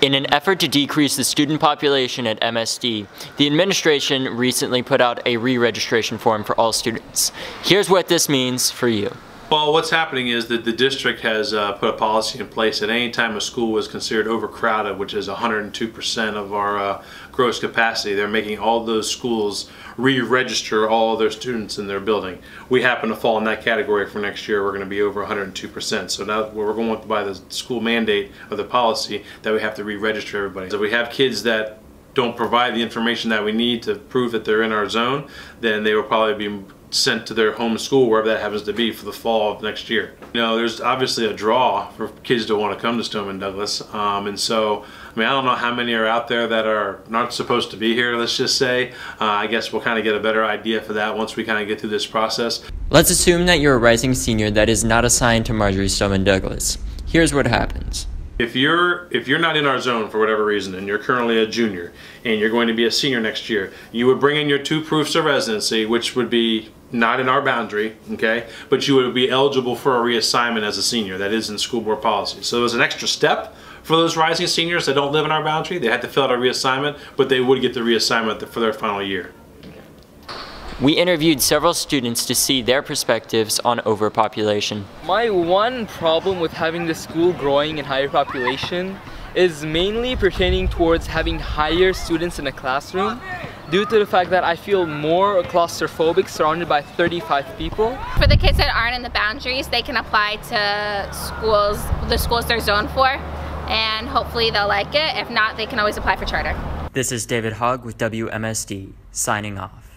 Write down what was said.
In an effort to decrease the student population at MSD, the administration recently put out a re-registration form for all students. Here's what this means for you. Well, what's happening is that the district has uh, put a policy in place that any time a school is considered overcrowded, which is 102% of our uh, gross capacity, they're making all those schools re-register all their students in their building. We happen to fall in that category for next year. We're going to be over 102%. So now we're going by the school mandate of the policy that we have to re-register everybody. So if we have kids that don't provide the information that we need to prove that they're in our zone, then they will probably be sent to their home school, wherever that happens to be, for the fall of next year. You know, there's obviously a draw for kids to want to come to Stoneman Douglas, um, and so I mean, I don't know how many are out there that are not supposed to be here. Let's just say. Uh, I guess we'll kind of get a better idea for that once we kind of get through this process. Let's assume that you're a rising senior that is not assigned to Marjory Stoneman Douglas. Here's what happens. If you're if you're not in our zone for whatever reason and you're currently a junior and you're going to be a senior next year, you would bring in your two proofs of residency, which would be not in our boundary, okay, but you would be eligible for a reassignment as a senior. That is in school board policy. So there's an extra step for those rising seniors that don't live in our boundary. They had to fill out a reassignment, but they would get the reassignment for their final year. We interviewed several students to see their perspectives on overpopulation. My one problem with having the school growing in higher population is mainly pertaining towards having higher students in a classroom due to the fact that I feel more claustrophobic surrounded by 35 people. For the kids that aren't in the boundaries, they can apply to schools, the schools they're zoned for, and hopefully they'll like it. If not, they can always apply for charter. This is David Hogg with WMSD, signing off.